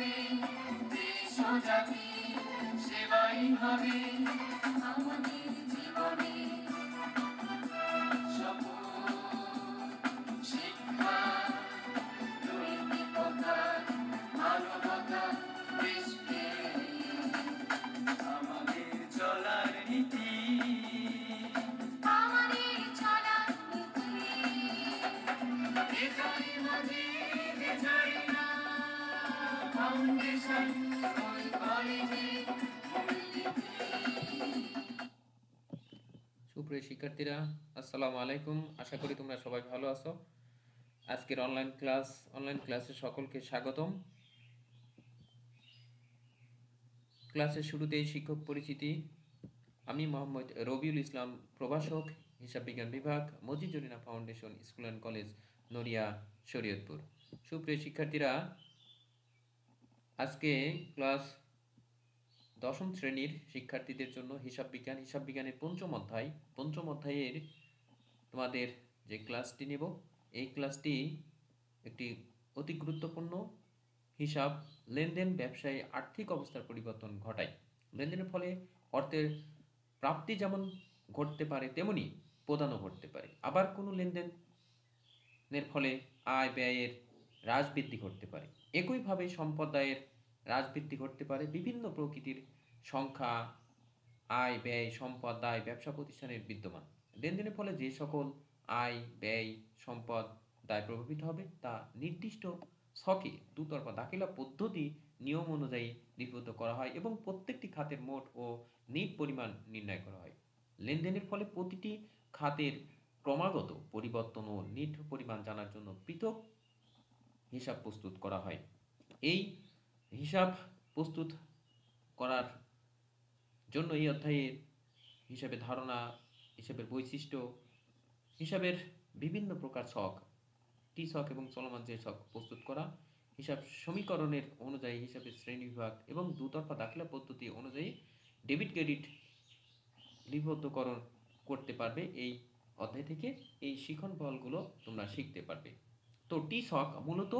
হবে দেশ জাতি সেবাই হবে সুপ্রিয় শিক্ষার্থীরা, আসসালামু আলাইকুম। আশা করি তোমরা সবাই ভালো আছো। আজকের অনলাইন ক্লাস অনলাইন ক্লাসে সকলকে স্বাগতম। ক্লাসের শুরুতেই শিক্ষক পরিচিতি। আমি মোহাম্মদ রবিউল ইসলাম, প্রভাষক, হিসাব বিজ্ঞান বিভাগ মজিজরিনা foundation, school and college Naria, Shariatpur. সুপ্রিয় শিক্ষার্থীরা আজকে ক্লাস দশম শ্রেণির শিক্ষার্থীদের জন্য হিসাব বিজ্ঞান, হিসাব বিজ্ঞানের পঞ্চম অধ্যায়। পঞ্চম অধ্যায়ের তোমাদের যে ক্লাসটি নেব, এই ক্লাসটি একটি অতি গুরুত্বপূর্ণ হিসাব লেনদেন ব্যবসায় আর্থিক অবস্থার পরিবর্তন ঘটায়। লেনদেনের ফলে অর্থের প্রাপ্তি যেমন ঘটতে পারে, তেমনি প্রদানও ঘটতে পারে। আবার কোনো লেনদেনের ফলে আয় ব্যয়ের হ্রাস বৃদ্ধি ঘটতে পারে। একইভাবে সম্পদ হ্রাস ঘটতে পারে। বিভিন্ন প্রকৃতির সংখ্যা, আয়, ব্যয়, সম্পদ, দায়, ব্যবসা প্রতিষ্ঠানের বিদ্যমান। লেনদেনের ফলে যে সকল আয়, ব্যয়, সম্পদ, দায় প্রভাবিত হবে, তা নির্দিষ্ট ছকে দুতরফা দাখিলা পদ্ধতি, নিয়ম অনুযায়ী লিপিবদ্ধ করা হয় এবং প্রত্যেকটি খাতের মোট ও নিট পরিমাণ নির্ণয় করা হয়। লেনদেনের ফলে প্রতিটি খাতের ক্রমাগত পরিবর্তন ও নিট পরিমাণ জানার জন্য পৃথক হিসাব প্রস্তুত করা হয়। এই হিসাব প্রস্তুত করার জন্য এই অধ্যায়ের হিসাবে ধারণা, হিসাবের বৈশিষ্ট্য, হিসাবের বিভিন্ন প্রকার শখ টি শখ এবং চলমান যে শখ প্রস্তুত করা, হিসাব সমীকরণের অনুযায়ী হিসাবের শ্রেণীবিভাগ এবং দুতরফা দাখিলা পদ্ধতি অনুযায়ী ডেবিট ক্রেডিট লিপিবদ্ধকরণ করতে পারবে এই অধ্যায় থেকে। এই শিখন ফলগুলো তোমরা শিখতে পারবে। তো টি শখ মূলত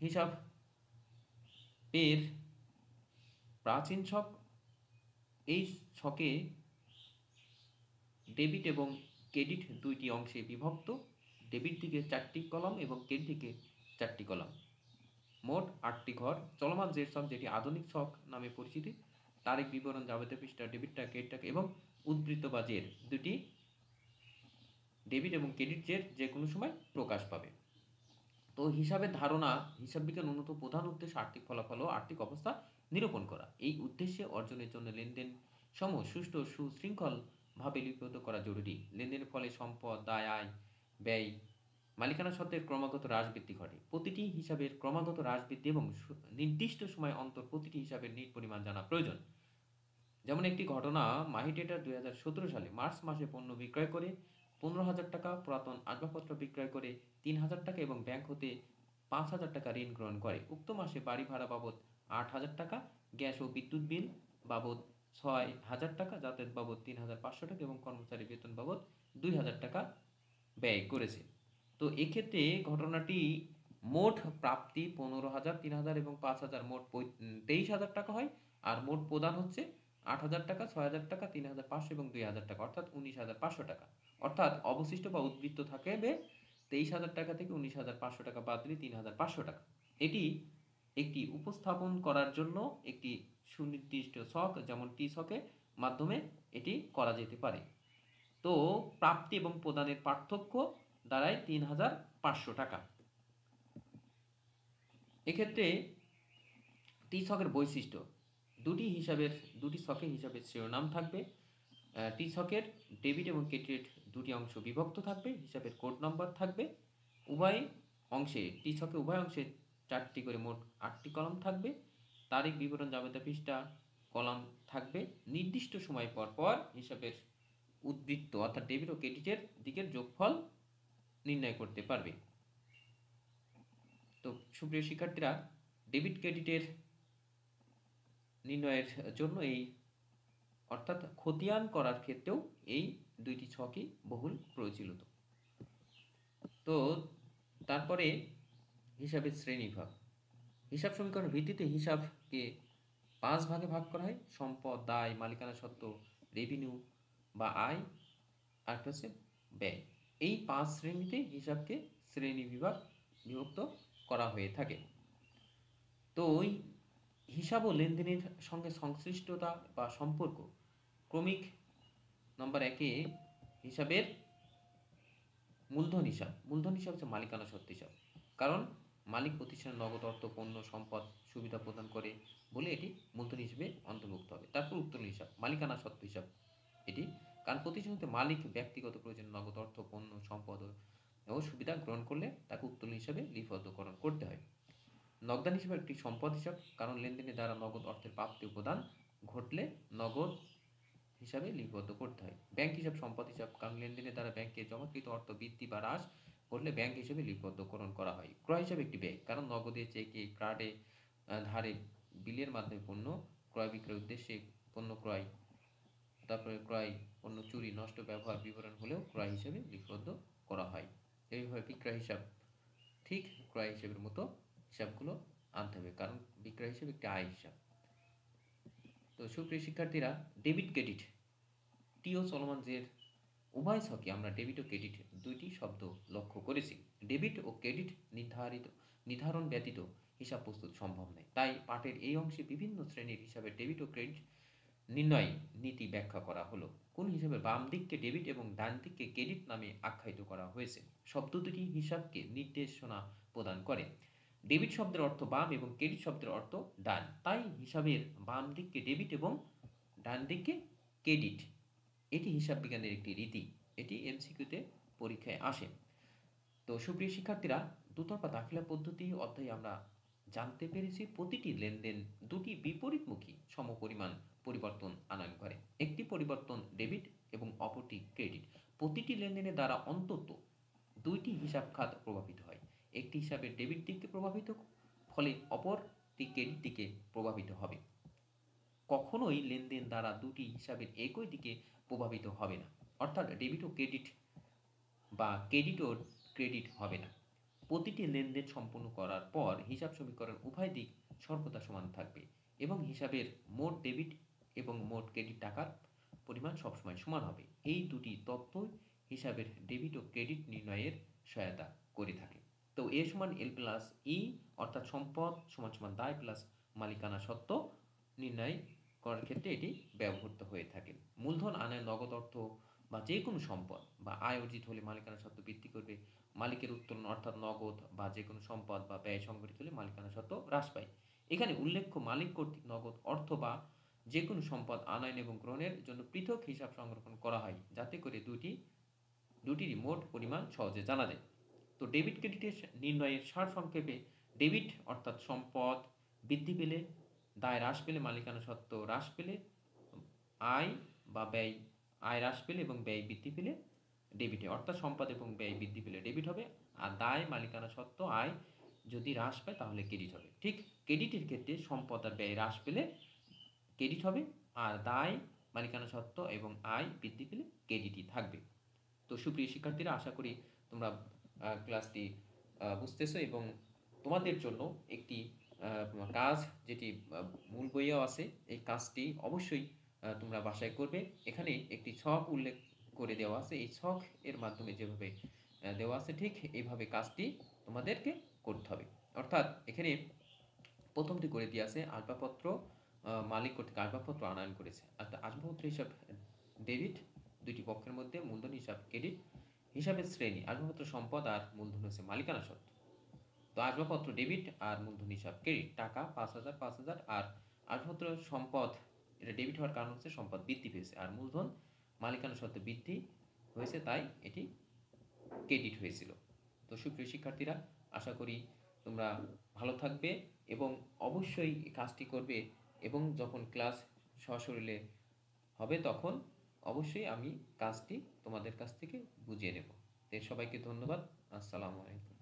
হিসাব এর প্রাচীন ছক, এই ছকে ডেবিট এবং ক্রেডিট দুইটি অংশে বিভক্ত। ডেবিট দিকে চারটি কলাম এবং ক্রেডিট দিকে চারটি কলাম। মোট আটটি ঘর। চলমান যে ছক যেটি আধুনিক ছক নামে পরিচিত তারিখ বিবরণ যাবতীয় পৃষ্ঠা ডেবিটটা ক্রেডিটটাকে এবং উদ্বৃত্ত বা জের দুটি ডেবিট এবং ক্রেডিট জের যে কোনো সময় প্রকাশ পাবে। তো হিসাবের ধারণা, হিসাব বিজ্ঞান উন্নত প্রধান উদ্দেশ্য আর্থিক ফলাফল ও আর্থিক অবস্থা নিরূপণ করা। এই উদ্দেশ্যে অর্জনের জন্য লেনদেন সমূহ সুষ্ঠু সুশৃঙ্খলভাবে লিপিবদ্ধ করা জরুরি। লেনদেনের ফলে সম্পদ, দায়, আয়, ব্যয়, মালিকানা সত্ত্বের ক্রমাগত হ্রাস বৃদ্ধি ঘটে। প্রতিটি হিসাবের ক্রমাগত হ্রাস বৃদ্ধি এবং নির্দিষ্ট সময় অন্তর প্রতিটি হিসাবের নিট পরিমাণ জানা প্রয়োজন। যেমন একটি ঘটনা মাহিটেটার দুই হাজার সতেরো সালে মার্চ মাসে পণ্য বিক্রয় করে পনেরো হাজার টাকা পুরাতন আসবাবপত্র বিক্রয় করে তিন হাজার টাকা এবং ব্যাংক হতে পাঁচ হাজার টাকা ঋণ গ্রহণ করে। উক্ত মাসে বাড়ি ভাড়া বাবদ আট হাজার টাকা, গ্যাস ও বিদ্যুৎ বিল বাবদ ছয় হাজার টাকা, যাতায়াত বাবদ তিন হাজার পাঁচশো টাকা এবং কর্মচারী বেতন বাবদ দুই হাজার টাকা ব্যয় করেছে। তো এক্ষেত্রে ঘটনাটি মোট প্রাপ্তি পনেরো হাজার, তিন হাজার এবং পাঁচ হাজার। মোট তেইশ হাজার টাকা হয় আর মোট প্রদান হচ্ছে আট হাজার টাকা, ছয় হাজার টাকা, তিন হাজার পাঁচশো এবং দুই হাজার টাকা, অর্থাৎ উনিশ হাজার পাঁচশো টাকা। অর্থাৎ অবশিষ্ট বা উদ্বৃত্ত থাকবে তেইশ হাজার টাকা থেকে উনিশ হাজার পাঁচশো টাকা, বাদ দিলে তিন হাজার পাঁচশো টাকা। এটি একটি উপস্থাপন করার জন্য একটি সুনির্দিষ্ট ছক যেমন টি ছকের মাধ্যমে এটি করা যেতে পারে। তো প্রাপ্তি এবং প্রদানের পার্থক্য দাঁড়ায় তিন হাজার পাঁচশো টাকা। এক্ষেত্রে টি ছকের বৈশিষ্ট্য। দুটি হিসাবের, দুটি ছকে হিসাবের শিরোনাম থাকবে। টি ছকের ডেবিট এবং ক্রেডিট দুটি অংশ বিভক্ত থাকবে, হিসাবের কোড নম্বর থাকবে। উভয় অংশে টি ছকে উভয় অংশে চারটি করে মোট আটটি কলাম থাকবে। তারিখ, বিবরণ, যাবতীয় পৃষ্ঠা, কলাম থাকবে। নির্দিষ্ট সময় পর পর হিসাবের উদ্বৃত্ত অর্থাৎ ডেবিট ও ক্রেডিটের দিকের যোগফল নির্ণয় করতে পারবে। তো সুপ্রিয় শিক্ষার্থীরা ডেবিট ক্রেডিটের নির্ণয়ের জন্য এই অর্থাৎ খতিয়ান করার ক্ষেত্রেও এই দুইটি ছকই বহুল প্রচলিত। তো তারপরে হিসাবের শ্রেণীভাগ হিসাব সমীকরণের ভিত্তিতে হিসাবকে পাঁচ ভাগে ভাগ করা হয়। সম্পদ, দায়, মালিকানা সত্ত্ব রেভিনিউ বা আয় আর একটা হচ্ছে ব্যয়। এই পাঁচ শ্রেণীতে হিসাবকে শ্রেণি বিভাগ বিভক্ত করা হয়ে থাকে। তো ওই হিসাব ও লেনদেনের সঙ্গে সংশ্লিষ্টতা বা সম্পর্ক। ক্রমিক নম্বর একে হিসাবের মূলধন হিসাব। মূলধন হিসাব হচ্ছে মালিকানা সত্ত্ব হিসাব। কারণ মালিক প্রতিষ্ঠানের নগদ অর্থ, পণ্য, সম্পদ, সুবিধা প্রদান করে বলে এটি মূলধন হিসেবে অন্তর্ভুক্ত হবে। তারপর উত্তোলন হিসাব, মালিকানা সত্ত্ব হিসাব এটি। কারণ প্রতিষ্ঠানতে মালিক ব্যক্তিগত প্রয়োজন নগদ অর্থ, পণ্য, সম্পদ ও- সুবিধা গ্রহণ করলে তাকে উত্তোলন হিসাবে লিপিবদ্ধকরণ করতে হয়। নগদান হিসাবে একটি সম্পদ হিসাব, কারণ লেনদেনের দ্বারা নগদ অর্থের প্রাপ্তি উপাদান ঘটলে নগদ হিসাবে লিপিবদ্ধ করতে হয়। ব্যাংক হিসাব, সম্পদ হিসাব, কারণ লেনদেনের দ্বারা ব্যাংকে জমাকৃত অর্থ বৃদ্ধি বা হ্রাস ঘটলে ব্যাংক হিসেবে লিপিবদ্ধকরণ করা হয়। ক্রয় হিসাবে একটি ব্যয়, কারণ নগদে চেকে কার্ডে ধারে বিলের মাধ্যমে পণ্য ক্রয় বিক্রয় উদ্দেশ্যে পণ্য ক্রয়, তারপরে ক্রয় পণ্য চুরি, নষ্ট ব্যবহার বিবরণ হলেও ক্রয় হিসেবে লিপিবদ্ধ করা হয়। এইভাবে বিক্রয় হিসাব ঠিক ক্রয় হিসেবের মতো হিসাবগুলো আনতে হবে। কারণ বিক্রয় হিসেবে একটি আয় হিসাব। তো সুপ্রিয় শিক্ষার্থীরা, ডেবিট ক্রেডিট। টি ও চলমান জের উভয় ছকে আমরা ডেবিট ও ক্রেডিট দুইটি শব্দ লক্ষ্য করেছি। ডেবিট ও ক্রেডিট নির্ধারিত, নির্ধারণ ব্যতীত হিসাব প্রস্তুত সম্ভব নয়। তাই পাঠের এই অংশে বিভিন্ন শ্রেণির হিসাবে ডেবিট ও ক্রেডিট নির্ণয় নীতি ব্যাখ্যা করা হলো। কোন হিসাবে বাম দিককে ডেবিট এবং ডান দিককে ক্রেডিট নামে আখ্যায়িত করা হয়েছে। শব্দ দুটি হিসাবকে নির্দেশনা প্রদান করে। ডেবিট শব্দের অর্থ বাম এবং ক্রেডিট শব্দের অর্থ ডান। তাই হিসাবের বাম দিককে ডেবিট এবং ডান দিককে ক্রেডিট। এটি হিসাব বিজ্ঞানের একটি রীতি। এটি এমসিকিউতে পরীক্ষায় আসে। তো সুপ্রিয় শিক্ষার্থীরা দুতরফা দাখিলা পদ্ধতি অধ্যায়ে আমরা জানতে পেরেছি প্রতিটি লেনদেন দুটি বিপরীতমুখী সমপরিমাণ পরিবর্তন আনয়ন করে। একটি পরিবর্তন ডেবিট এবং অপরটি ক্রেডিট। প্রতিটি লেনদেনের দ্বারা অন্তত দুইটি হিসাব খাত প্রভাবিত একটি হিসাবে ডেবিট দিককে প্রভাবিত, ফলে অপরটি ক্রেডিট দিকে প্রভাবিত হবে। কখনোই লেনদেন দ্বারা দুটি হিসাবের একই দিকে প্রভাবিত হবে না। অর্থাৎ ডেবিট ও ক্রেডিট বা ক্রেডিট ও ক্রেডিট হবে না। প্রতিটি লেনদেন সম্পন্ন করার পর হিসাব সমীকরণ উভয় দিক সর্বদা সমান থাকবে এবং হিসাবের মোট ডেবিট এবং মোট ক্রেডিট টাকার পরিমাণ সবসময় সমান হবে। এই দুটি তথ্য হিসাবের ডেবিট ও ক্রেডিট নির্ণয়ের সহায়তা করে থাকে। তো এ সমান এল প্লাস ই অর্থাৎ সম্পদ সমান সমান দায় প্লাস মালিকানা সত্ত্ব নির্ণয় করার ক্ষেত্রে এটি ব্যবহৃত হয়ে থাকে। মূলধন আনায় নগদ অর্থ বা যে কোনো সম্পদ বা আয় অর্জিত হলে মালিকানা সত্ত্ব বৃদ্ধি করবে। মালিকের উত্তোলন অর্থাৎ নগদ বা যে কোনো সম্পদ বা ব্যয় সংগঠিত হলে মালিকানা সত্ত্ব হ্রাস পায়। এখানে উল্লেখ্য মালিক কর্তৃক নগদ অর্থ বা যে কোনো সম্পদ আনয়ন এবং গ্রহণের জন্য পৃথক হিসাব সংরক্ষণ করা হয়, যাতে করে দুটি দুটিরই মোট পরিমাণ সহজে জানা যায়। তো ডেবিট ক্রেডিটের নির্ণয়ের সার সংক্ষেপে ডেবিট অর্থাৎ সম্পদ বৃদ্ধি পেলে, দায় হ্রাস পেলে মালিকানা সত্ত্ব হ্রাস পেলে, আয় বা ব্যয়, আয় হ্রাস পেলে এবং ব্যয় বৃদ্ধি পেলে ডেবিটে অর্থাৎ সম্পদ এবং ব্যয় বৃদ্ধি পেলে ডেবিট হবে, আর দায় মালিকানা সত্ত্ব আয় যদি হ্রাস পায় তাহলে ক্রেডিট হবে। ঠিক ক্রেডিটের ক্ষেত্রে সম্পদ আর ব্যয় হ্রাস পেলে ক্রেডিট হবে, আর দায় মালিকানা সত্ত্ব এবং আয় বৃদ্ধি পেলে ক্রেডিটই থাকবে। তো সুপ্রিয় শিক্ষার্থীরা, আশা করি তোমরা ক্লাসটি বুঝতেছো এবং তোমাদের জন্য একটি কাজ যেটি মূল বইয়েও আছে, এই কাজটি অবশ্যই তোমরা বাসায় করবে। এখানে একটি ছক উল্লেখ করে দেওয়া আছে। এই ছক এর মাধ্যমে যেভাবে দেওয়া আছে, ঠিক এইভাবে কাজটি তোমাদেরকে করতে হবে। অর্থাৎ এখানে প্রথমটি করে দিয়ে আছে আসবাবপত্র মালিক কর্তৃক আসবাবপত্র আনয়ন করেছে। অর্থাৎ আসবাবপত্র হিসাব, ডেবিট, দুইটি পক্ষের মধ্যে, মূলধন হিসাব, ক্রেডিট হিসাবের শ্রেণি আসবাবপত্র সম্পদ আর মূলধন হচ্ছে মালিকানা সত্ত্ব তো আসবাবপত্র ডেবিট আর মূলধন হিসাব ক্রেডিট, টাকা পাঁচ হাজার পাঁচ হাজার আর আসবাবপত্র সম্পদ, এটা ডেবিট হওয়ার কারণ হচ্ছে সম্পদ বৃদ্ধি পেয়েছে আর মূলধন মালিকানা সত্ত্বে বৃদ্ধি হয়েছে, তাই এটি ক্রেডিট হয়েছিল। তো সুপ্রিয় শিক্ষার্থীরা, আশা করি তোমরা ভালো থাকবে এবং অবশ্যই কাজটি করবে এবং যখন ক্লাস সশরীরে হবে তখন অবশ্যই আমি কাজটি তোমাদের কাছ থেকে বুঝিয়ে নেব। তো সবাইকে ধন্যবাদ। আসসালামু আলাইকুম।